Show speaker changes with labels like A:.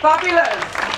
A: Fabulous.